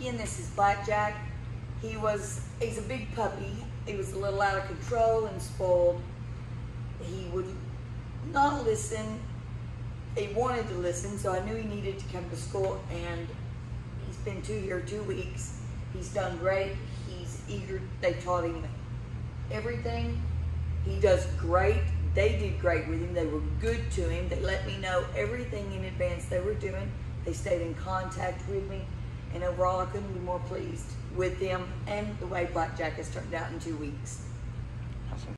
Again, this is Black Jack. He was, he's a big puppy. He was a little out of control and spoiled. He would not listen. He wanted to listen, so I knew he needed to come to school, and he's been two here two weeks. He's done great. He's eager. They taught him everything. He does great. They did great with him. They were good to him. They let me know everything in advance they were doing. They stayed in contact with me, and overall, I couldn't be more pleased with them and the way Black Jack has turned out in two weeks.